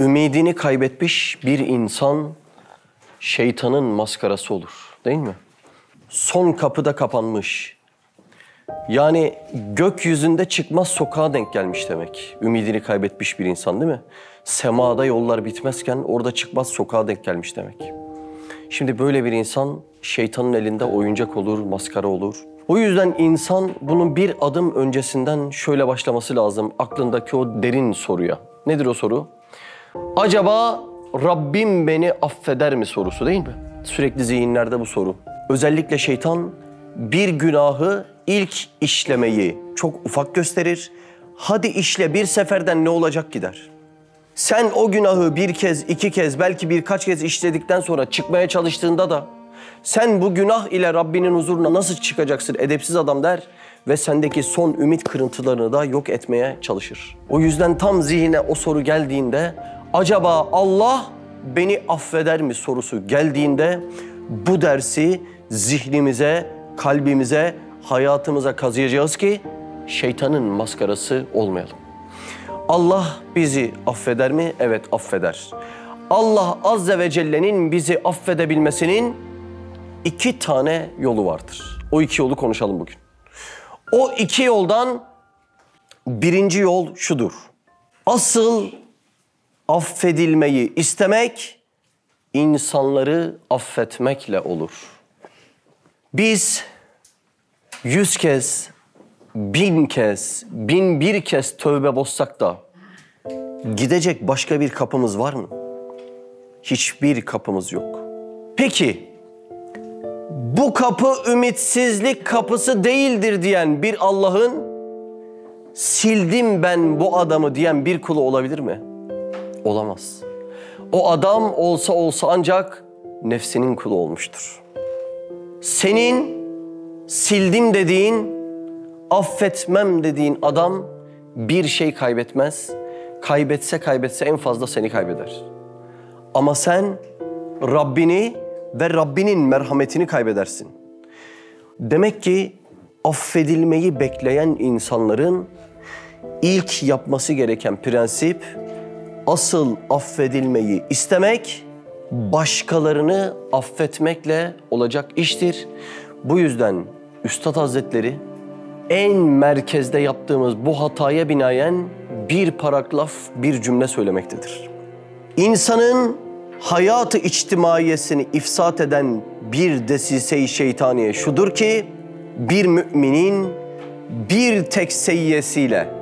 Ümidini kaybetmiş bir insan şeytanın maskarası olur. Değil mi? Son kapıda kapanmış. Yani gökyüzünde çıkmaz sokağa denk gelmiş demek. Ümidini kaybetmiş bir insan değil mi? Semada yollar bitmezken orada çıkmaz sokağa denk gelmiş demek. Şimdi böyle bir insan şeytanın elinde oyuncak olur, maskara olur. O yüzden insan bunun bir adım öncesinden şöyle başlaması lazım aklındaki o derin soruya. Nedir o soru? Acaba Rabbim beni affeder mi sorusu değil mi? Sürekli zihinlerde bu soru. Özellikle şeytan bir günahı ilk işlemeyi çok ufak gösterir. Hadi işle bir seferden ne olacak gider. Sen o günahı bir kez, iki kez, belki birkaç kez işledikten sonra çıkmaya çalıştığında da sen bu günah ile Rabbinin huzuruna nasıl çıkacaksın edepsiz adam der ve sendeki son ümit kırıntılarını da yok etmeye çalışır. O yüzden tam zihine o soru geldiğinde acaba Allah beni affeder mi sorusu geldiğinde bu dersi zihnimize, kalbimize, hayatımıza kazıyacağız ki şeytanın maskarası olmayalım. Allah bizi affeder mi? Evet affeder. Allah Azze ve Celle'nin bizi affedebilmesinin iki tane yolu vardır. O iki yolu konuşalım bugün. O iki yoldan birinci yol şudur. Asıl affedilmeyi istemek insanları affetmekle olur. Biz yüz kez, bin kez, bin bir kez tövbe bozsak da gidecek başka bir kapımız var mı? Hiçbir kapımız yok. Peki bu kapı ümitsizlik kapısı değildir diyen bir Allah'ın sildim ben bu adamı diyen bir kulu olabilir mi? Olamaz. O adam olsa olsa ancak nefsinin kulu olmuştur. Senin sildim dediğin, affetmem dediğin adam bir şey kaybetmez. Kaybetse kaybetse en fazla seni kaybeder. Ama sen Rabbini ve Rabbinin merhametini kaybedersin. Demek ki affedilmeyi bekleyen insanların ilk yapması gereken prensip asıl affedilmeyi istemek, başkalarını affetmekle olacak iştir. Bu yüzden Üstad Hazretleri en merkezde yaptığımız bu hataya binaen bir paragraf, bir cümle söylemektedir. İnsanın hayatı içtimaiyesini ifsat eden bir desise-i şeytaniye şudur ki, bir müminin bir tek seyyesiyle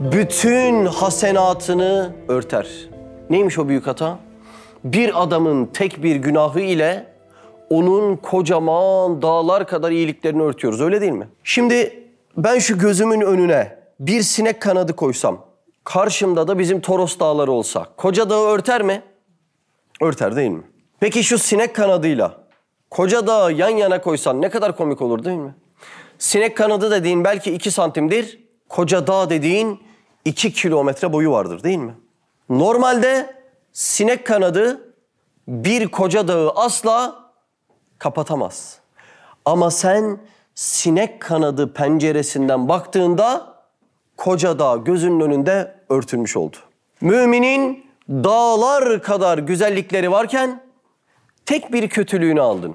bütün hasenatını örter. Neymiş o büyük hata? Bir adamın tek bir günahı ile onun kocaman dağlar kadar iyiliklerini örtüyoruz öyle değil mi? Şimdi ben şu gözümün önüne bir sinek kanadı koysam, karşımda da bizim Toros dağları olsa, koca dağı örter mi? Örter değil mi? Peki şu sinek kanadıyla koca dağı yan yana koysan ne kadar komik olur değil mi? Sinek kanadı dediğin belki iki santimdir, koca dağ dediğin iki kilometre boyu vardır değil mi? Normalde sinek kanadı bir koca dağı asla kapatamaz. Ama sen sinek kanadı penceresinden baktığında koca dağ gözünün önünde örtülmüş oldu. Müminin dağlar kadar güzellikleri varken tek bir kötülüğünü aldın.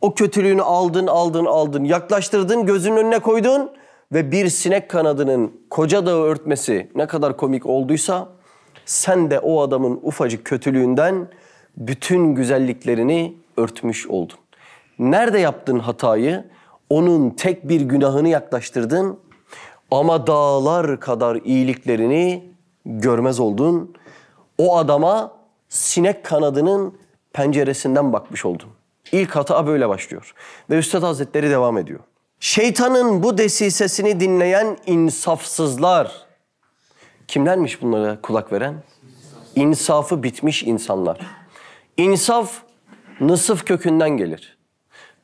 O kötülüğünü aldın, aldın, aldın, yaklaştırdın, gözünün önüne koydun ve bir sinek kanadının koca dağı örtmesi ne kadar komik olduysa sen de o adamın ufacık kötülüğünden bütün güzelliklerini örtmüş oldun. Nerede yaptın hatayı? Onun tek bir günahını yaklaştırdın ama dağlar kadar iyiliklerini görmez oldun. O adama sinek kanadının penceresinden bakmış oldun. İlk hata böyle başlıyor. Ve Üstad Hazretleri devam ediyor. Şeytanın bu desisesini dinleyen insafsızlar. Kimlermiş bunlara kulak veren? İnsafı bitmiş insanlar. İnsaf nısıf kökünden gelir.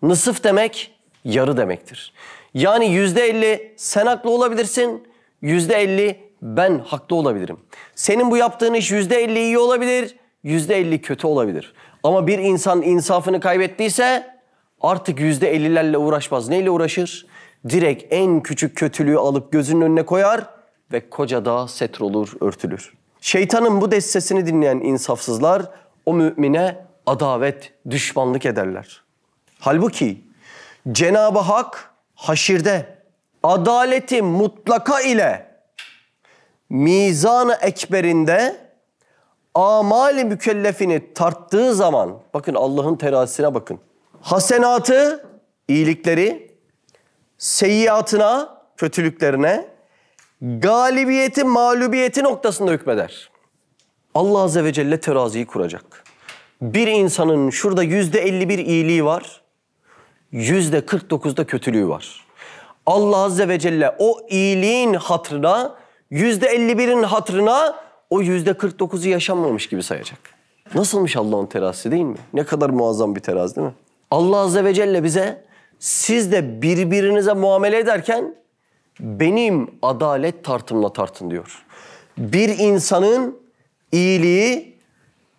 Nısıf demek yarı demektir. Yani yüzde elli sen haklı olabilirsin, yüzde elli ben haklı olabilirim. Senin bu yaptığın iş yüzde elli iyi olabilir, yüzde elli kötü olabilir. Ama bir insan insafını kaybettiyse artık yüzde ellilerle uğraşmaz. Neyle uğraşır? Direkt en küçük kötülüğü alıp gözünün önüne koyar ve koca dağ setr olur, örtülür. Şeytanın bu destesini dinleyen insafsızlar o mümine adavet, düşmanlık ederler. Halbuki Cenab-ı Hak haşirde adaleti mutlaka ile mizan-ı ekberinde amali mükellefini tarttığı zaman bakın Allah'ın terazisine bakın. Hasenatı, iyilikleri, seyyiatına, kötülüklerine, galibiyeti, mağlubiyeti noktasında hükmeder. Allah Azze ve Celle teraziyi kuracak. Bir insanın şurada yüzde 51 iyiliği var, yüzde 49'da kötülüğü var. Allah Azze ve Celle o iyiliğin hatrına, yüzde 51'in hatrına o yüzde 49'u yaşanmamış gibi sayacak. Nasılmış Allah'ın terazisi değil mi? Ne kadar muazzam bir terazi değil mi? Allah Azze ve Celle bize siz de birbirinize muamele ederken benim adalet tartımla tartın diyor. Bir insanın iyiliği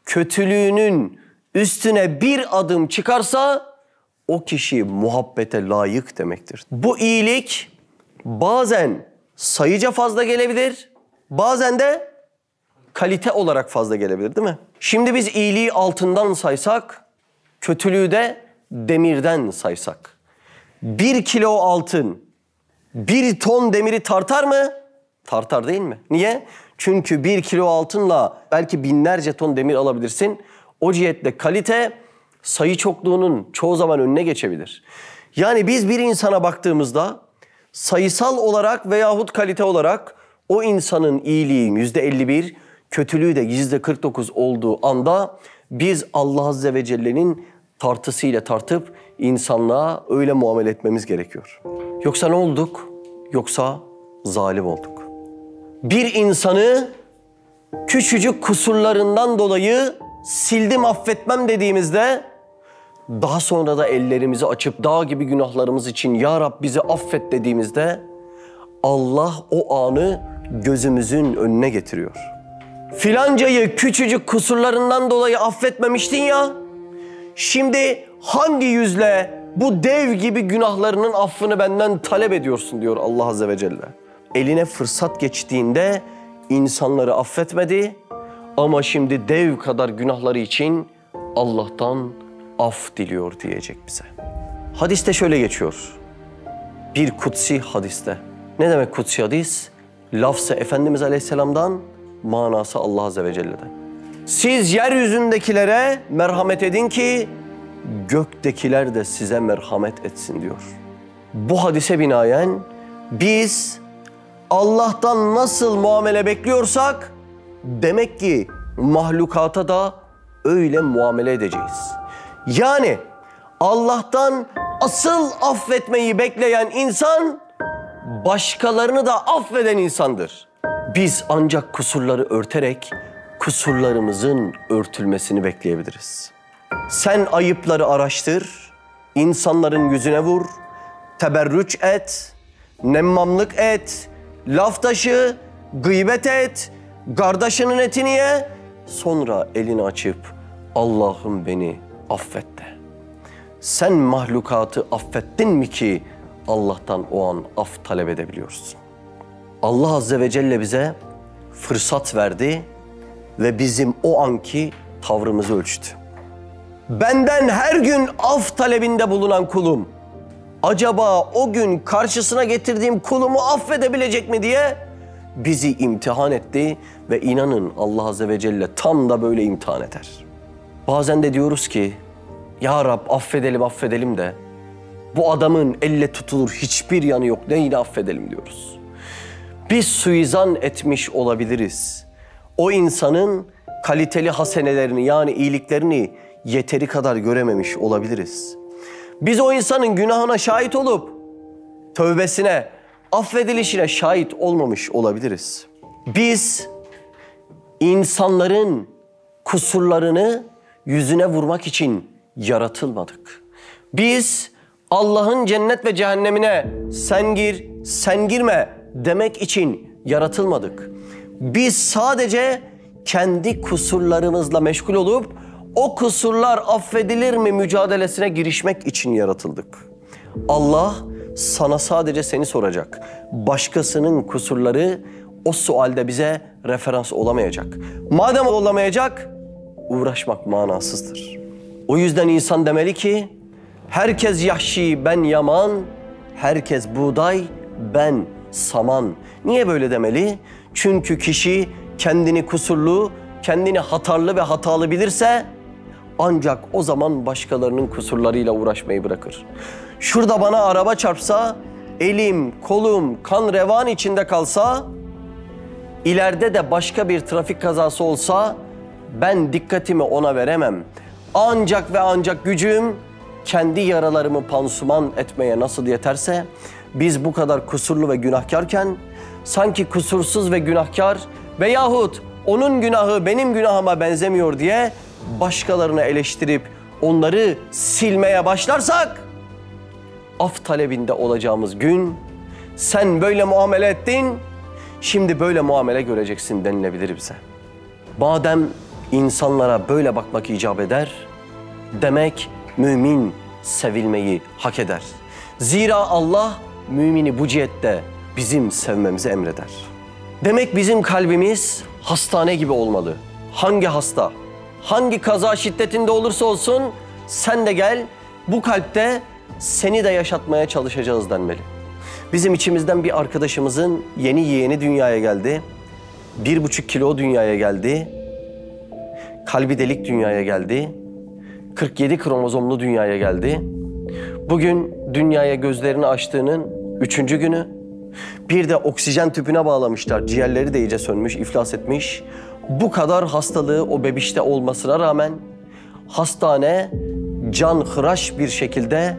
kötülüğünün üstüne bir adım çıkarsa o kişi muhabbete layık demektir. Bu iyilik bazen sayıca fazla gelebilir, bazen de kalite olarak fazla gelebilir değil mi? Şimdi biz iyiliği altından saysak, kötülüğü de demirden saysak. Bir kilo altın bir ton demiri tartar mı? Tartar değil mi? Niye? Çünkü bir kilo altınla belki binlerce ton demir alabilirsin. O cihetle kalite sayı çokluğunun çoğu zaman önüne geçebilir. Yani biz bir insana baktığımızda sayısal olarak veyahut kalite olarak o insanın iyiliği yüzde 51, kötülüğü de yüzde 49 olduğu anda biz Allah Azze ve Celle'nin tartısıyla tartıp insanlığa öyle muamele etmemiz gerekiyor. Yoksa ne olduk? Yoksa zalim olduk. Bir insanı küçücük kusurlarından dolayı sildim affetmem dediğimizde daha sonra da ellerimizi açıp dağ gibi günahlarımız için Ya Rab bizi affet dediğimizde Allah o anı gözümüzün önüne getiriyor. Filancayı küçücük kusurlarından dolayı affetmemiştin ya. Şimdi hangi yüzle bu dev gibi günahlarının affını benden talep ediyorsun diyor Allah Azze ve Celle. Eline fırsat geçtiğinde insanları affetmedi ama şimdi dev kadar günahları için Allah'tan af diliyor diyecek bize. Hadiste şöyle geçiyor. Bir kutsi hadiste. Ne demek kutsi hadis? Lafzı Efendimiz Aleyhisselam'dan, manası Allah Azze ve Celle'den. Siz yeryüzündekilere merhamet edin ki göktekiler de size merhamet etsin diyor. Bu hadise binaen biz Allah'tan nasıl muamele bekliyorsak demek ki mahlukata da öyle muamele edeceğiz. Yani Allah'tan asıl affetmeyi bekleyen insan başkalarını da affeden insandır. Biz ancak kusurları örterek kusurlarımızın örtülmesini bekleyebiliriz. Sen ayıpları araştır, insanların yüzüne vur, teberrüç et, nemmamlık et, laf taşı, gıybet et, kardeşinin etini ye, sonra elini açıp Allah'ım beni affet de. Sen mahlukatı affettin mi ki Allah'tan o an af talep edebiliyorsun. Allah Azze ve Celle bize fırsat verdi ve bizim o anki tavrımızı ölçtü. Benden her gün af talebinde bulunan kulum, acaba o gün karşısına getirdiğim kulumu affedebilecek mi diye bizi imtihan etti ve inanın Allah Azze ve Celle tam da böyle imtihan eder. Bazen de diyoruz ki, Ya Rab affedelim affedelim de bu adamın elle tutulur hiçbir yanı yok neyini affedelim diyoruz. Biz suizan etmiş olabiliriz. O insanın kaliteli hasenelerini yani iyiliklerini yeteri kadar görememiş olabiliriz. Biz o insanın günahına şahit olup tövbesine, affedilişine şahit olmamış olabiliriz. Biz insanların kusurlarını yüzüne vurmak için yaratılmadık. Biz Allah'ın cennet ve cehennemine sen gir, sen girme demek için yaratılmadık. Biz sadece kendi kusurlarımızla meşgul olup o kusurlar affedilir mi mücadelesine girişmek için yaratıldık. Allah sana sadece seni soracak. Başkasının kusurları o sualde bize referans olamayacak. Madem olamayacak, uğraşmak manasızdır. O yüzden insan demeli ki, herkes yahşi ben yaman, herkes buğday ben saman. Niye böyle demeli? Çünkü kişi kendini kusurlu, kendini hatarlı ve hatalı bilirse ancak o zaman başkalarının kusurlarıyla uğraşmayı bırakır. Şurada bana araba çarpsa, elim, kolum kan revan içinde kalsa, ileride de başka bir trafik kazası olsa ben dikkatimi ona veremem. Ancak ve ancak gücüm kendi yaralarımı pansuman etmeye nasıl yeterse biz bu kadar kusurlu ve günahkarken sanki kusursuz ve günahkar veyahut onun günahı benim günahıma benzemiyor diye başkalarını eleştirip onları silmeye başlarsak af talebinde olacağımız gün sen böyle muamele ettin, şimdi böyle muamele göreceksin denilebilir bize. Madem insanlara böyle bakmak icap eder, demek mümin sevilmeyi hak eder. Zira Allah mümini bu cihette bizim sevmemizi emreder. Demek bizim kalbimiz hastane gibi olmalı. Hangi hasta, hangi kaza şiddetinde olursa olsun sen de gel bu kalpte seni de yaşatmaya çalışacağız denmeli. Bizim içimizden bir arkadaşımızın yeni yeğeni dünyaya geldi. Bir buçuk kilo dünyaya geldi. Kalbi delik dünyaya geldi. 47 kromozomlu dünyaya geldi. Bugün dünyaya gözlerini açtığının üçüncü günü. Bir de oksijen tüpüne bağlamışlar. Ciğerleri de iyice sönmüş, iflas etmiş. Bu kadar hastalığı o bebişte olmasına rağmen hastane can hıraş bir şekilde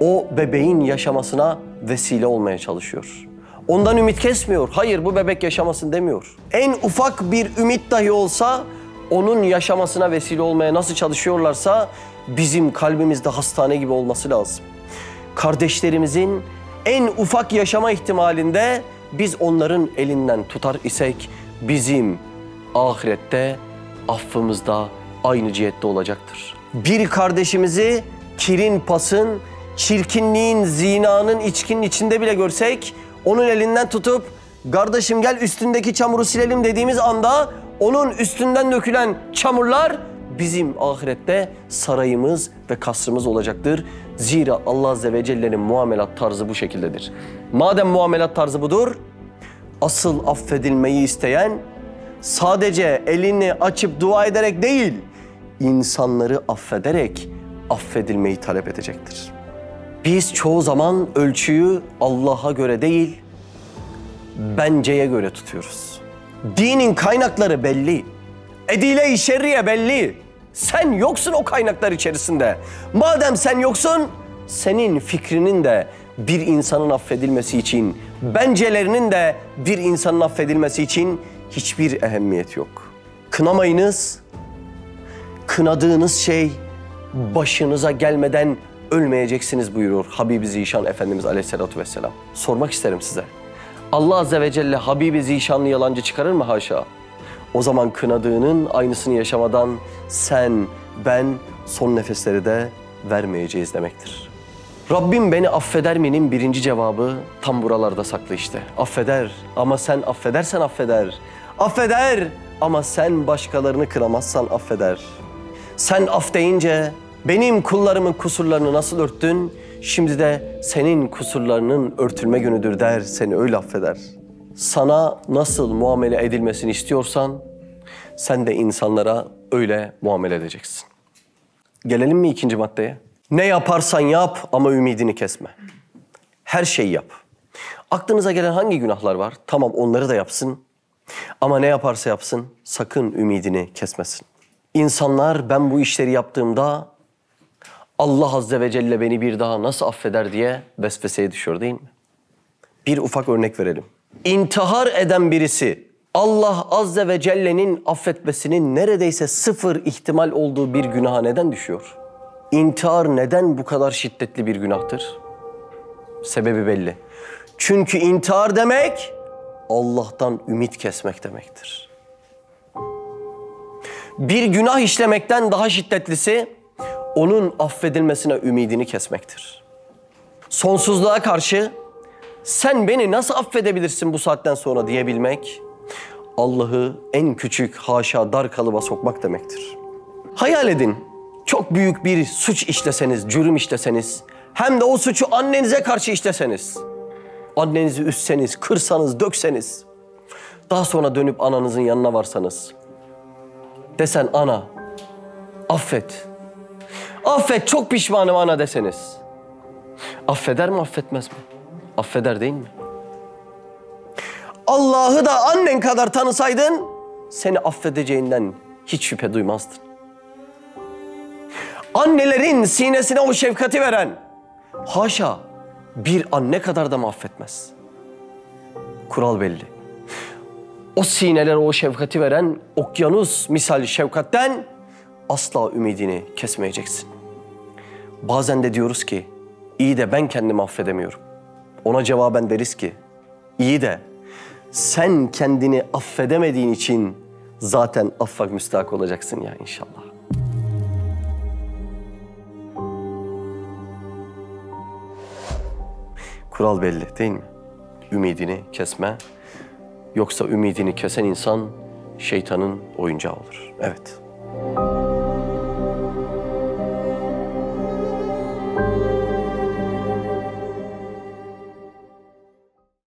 o bebeğin yaşamasına vesile olmaya çalışıyor. Ondan ümit kesmiyor. Hayır bu bebek yaşamasın demiyor. En ufak bir ümit dahi olsa onun yaşamasına vesile olmaya nasıl çalışıyorlarsa bizim kalbimizde hastane gibi olması lazım. Kardeşlerimizin en ufak yaşama ihtimalinde biz onların elinden tutar isek bizim ahirette affımız da aynı cihette olacaktır. Bir kardeşimizi kirin, pasın, çirkinliğin, zinanın, içkinin içinde bile görsek onun elinden tutup kardeşim gel üstündeki çamuru silelim dediğimiz anda onun üstünden dökülen çamurlar bizim ahirette sarayımız ve kasrımız olacaktır. Zira Allah Azze ve Celle'nin muamelat tarzı bu şekildedir. Madem muamelat tarzı budur, asıl affedilmeyi isteyen sadece elini açıp dua ederek değil, insanları affederek affedilmeyi talep edecektir. Biz çoğu zaman ölçüyü Allah'a göre değil, benceye göre tutuyoruz. Dinin kaynakları belli. Edile-i şerriye belli. Sen yoksun o kaynaklar içerisinde. Madem sen yoksun, senin fikrinin de bir insanın affedilmesi için, bencelerinin de bir insanın affedilmesi için hiçbir ehemmiyet yok. Kınamayınız, kınadığınız şey başınıza gelmeden ölmeyeceksiniz buyurur Habibi Zişan Efendimiz Aleyhisselatü Vesselam. Sormak isterim size. Allah Azze ve Celle Habibi Zişanlı yalancı çıkarır mı haşa? O zaman kınadığının aynısını yaşamadan sen, ben son nefesleri de vermeyeceğiz demektir. Rabbim beni affeder mi'nin birinci cevabı tam buralarda saklı işte. Affeder ama sen affedersen affeder. Affeder ama sen başkalarını kıramazsan affeder. Sen af deyince benim kullarımın kusurlarını nasıl örttün? Şimdi de senin kusurlarının örtülme günüdür der, seni öyle affeder. Sana nasıl muamele edilmesini istiyorsan sen de insanlara öyle muamele edeceksin. Gelelim mi ikinci maddeye? Ne yaparsan yap ama ümidini kesme. Her şeyi yap. Aklınıza gelen hangi günahlar var? Tamam onları da yapsın. Ama ne yaparsa yapsın sakın ümidini kesmesin. İnsanlar ben bu işleri yaptığımda Allah Azze ve Celle beni bir daha nasıl affeder diye vesveseye düşüyor değil mi? Bir ufak örnek verelim. İntihar eden birisi Allah Azze ve Celle'nin affetmesinin neredeyse sıfır ihtimal olduğu bir günaha neden düşüyor? İntihar neden bu kadar şiddetli bir günahtır? Sebebi belli. Çünkü intihar demek Allah'tan ümit kesmek demektir. Bir günah işlemekten daha şiddetlisi onun affedilmesine ümidini kesmektir. Sonsuzluğa karşı sen beni nasıl affedebilirsin bu saatten sonra diyebilmek Allah'ı en küçük haşa dar kalıba sokmak demektir. Hayal edin çok büyük bir suç işleseniz, cürüm işleseniz hem de o suçu annenize karşı işleseniz. Annenizi üsseniz, kırsanız, dökseniz. Daha sonra dönüp ananızın yanına varsanız. Desen ana affet. Affet çok pişmanım ana deseniz. Affeder mi affetmez mi? Affeder değil mi? Allah'ı da annen kadar tanısaydın seni affedeceğinden hiç şüphe duymazdın. Annelerin sinesine o şefkati veren haşa bir anne kadar da mı affetmez? Kural belli. O sinelere o şefkati veren okyanus misali şefkatten asla ümidini kesmeyeceksin. Bazen de diyoruz ki iyi de ben kendimi affedemiyorum. Ona cevaben deriz ki iyi de sen kendini affedemediğin için zaten affa müstahak olacaksın ya inşallah. Kural belli değil mi? Ümidini kesme. Yoksa ümidini kesen insan şeytanın oyuncağı olur. Evet.